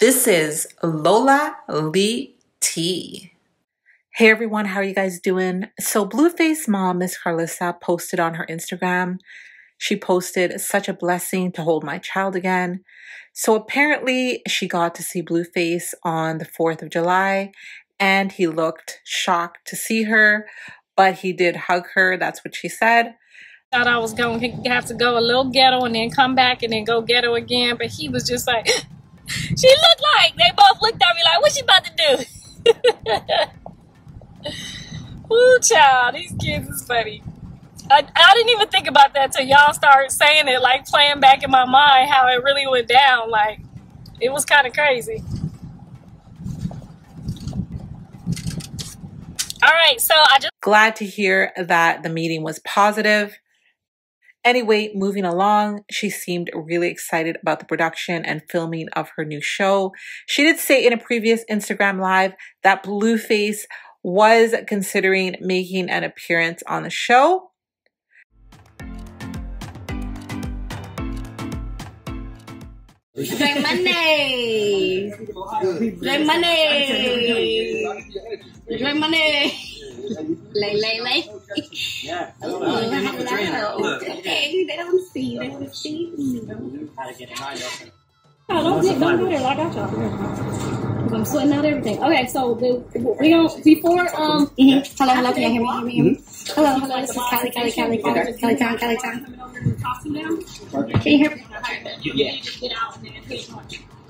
This is Lola Lee Tea. Hey everyone, how are you guys doing? So, Blueface mom, Miss Karlissa, posted on her Instagram. She posted such a blessing to hold my child again. So, apparently, she got to see Blueface on the 4th of July and he looked shocked to see her, but he did hug her. That's what she said. Thought I was going to have to go a little ghetto and then come back and then go ghetto again, but he was just like, she looked like they both looked at me like, what she about to do? Ooh, child, these kids is funny. I, I didn't even think about that till y'all started saying it, like playing back in my mind how it really went down. Like, it was kind of crazy. All right, so I just glad to hear that the meeting was positive. Anyway, moving along, she seemed really excited about the production and filming of her new show. She did say in a previous Instagram live that Blueface was considering making an appearance on the show. Drink money. Drink money. Drink money. Lay, lay, lay. Yeah. Oh, hello. Okay, they don't see. They don't see. How to get it right open. Oh, don't get, don't do that. I got y'all. Cause I'm sweating out everything. Okay, so the, we don't before um. mhm. Hello, hello. Can you hear me? Hear me? Hear me? Hello, hello. This is Kelly, Kelly, Kelly, Kelly, Kelly Town, Kelly Town. Can you hear me? Yeah.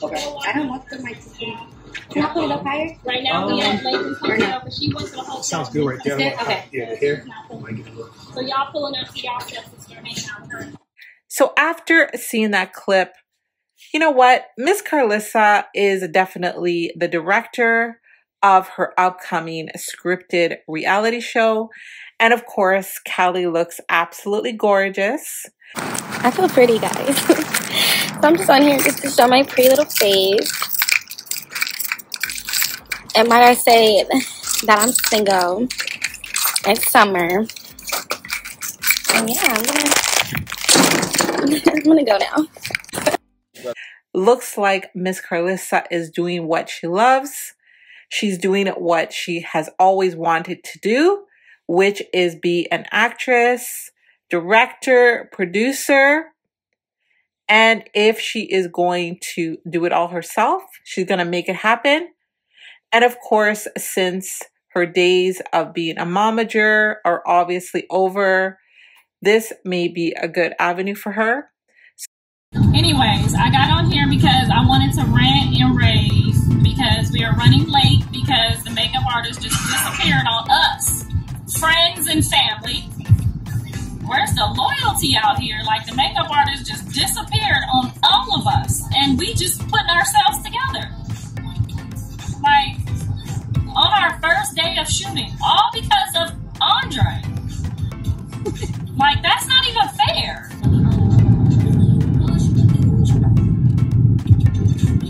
Okay. I don't want the microphone. Can I put it up higher? right now um, we have Layton coming up, but she went to the hotel. Sounds good right there. That's it? Okay. Yeah, here. Oh so y'all pulling up to y'all steps and start hanging out with her. So after seeing that clip, you know what? Miss Karlissa is definitely the director of her upcoming scripted reality show. And of course, Callie looks absolutely gorgeous. I feel pretty, guys. so I'm just on here just to show my pretty little face. And might I say that I'm single. It's summer. And yeah, I'm gonna I'm gonna go now. Looks like Miss Karlissa is doing what she loves. She's doing what she has always wanted to do, which is be an actress, director, producer. And if she is going to do it all herself, she's going to make it happen. And of course, since her days of being a momager are obviously over, this may be a good avenue for her. Anyways, I got on here because I wanted to rant and rave because we are running late because the makeup artist just disappeared on us, friends and family. Where's the loyalty out here? Like the makeup artist just disappeared on all of us, and we just putting ourselves together. On our first day of shooting, all because of Andre. like that's not even fair.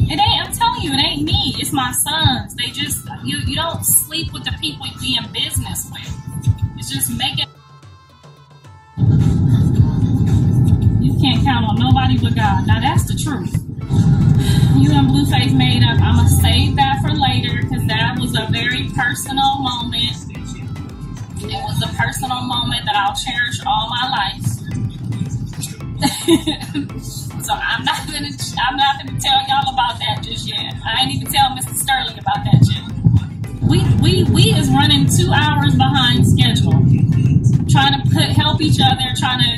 It ain't. I'm telling you, it ain't me. It's my sons. They just you. You don't sleep with the people you be in business with. It's just making. You can't count on nobody but God. Now that's the truth. You and Blueface made up. I'ma save that personal moment. It was a personal moment that I'll cherish all my life. so I'm not gonna I'm not gonna tell y'all about that just yet. I ain't even tell Mr. Sterling about that yet. We we we is running two hours behind schedule. Trying to put help each other, trying to,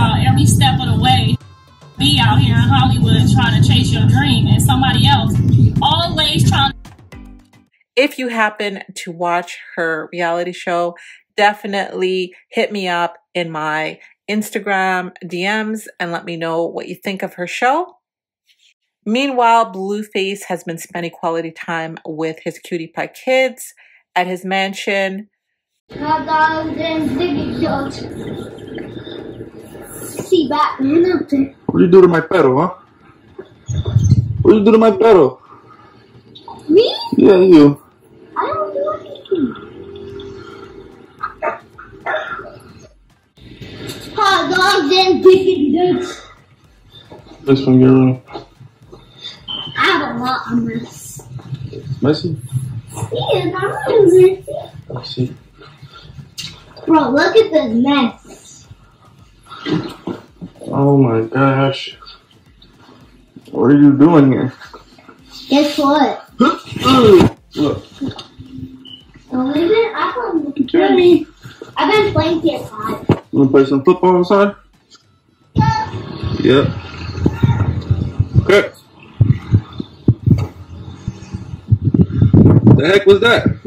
y'all every step of the way be out here in Hollywood trying to chase your dream and somebody else always trying If you happen to watch her reality show, definitely hit me up in my Instagram DMs and let me know what you think of her show. Meanwhile, Blueface has been spending quality time with his cutie pie kids at his mansion see Batman up. What'd you do to my pedal, huh? What'd you do to my pedal? Me? Yeah, you. I don't do anything. Hot dogs and chicken nuggets. This from your room. I have a lot of mess. Messy? Yeah, I'm messy. Let's see. Bro, look at this mess. Oh my gosh. What are you doing here? Guess what? Look. Don't leave it. I've been, Jeremy. I've been playing PS5. You wanna play some football inside? Yep. Okay. The heck was that?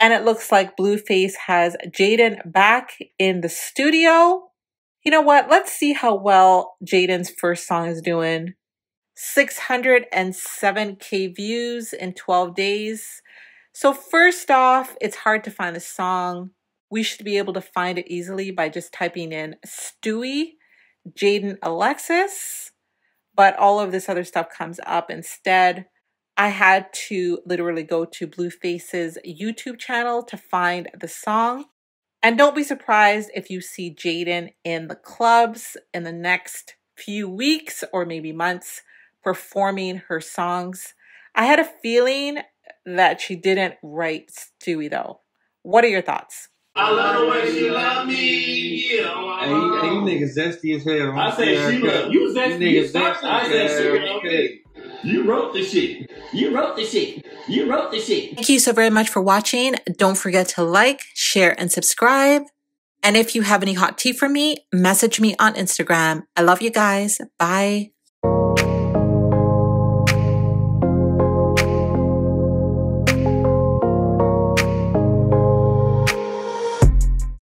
And it looks like Blueface has Jaidyn back in the studio. You know what? Let's see how well Jaidyn's first song is doing. 607k views in 12 days. So, first off, it's hard to find the song. We should be able to find it easily by just typing in Stewie, Jaidyn Alexis, but all of this other stuff comes up instead. I had to literally go to Blueface's YouTube channel to find the song. And don't be surprised if you see Jaidyn in the clubs in the next few weeks or maybe months performing her songs. I had a feeling that she didn't write Stewie though. What are your thoughts? I love the way she love me. Yeah. Hey, you, hey, you niggas zesty as hell. I said she was. You zesty. You You niggas zesty. I said she was. Okay. You wrote the shit. You wrote the shit. You wrote the shit. Thank you so very much for watching. Don't forget to like, share, and subscribe. And if you have any hot tea for me, message me on Instagram. I love you guys. Bye.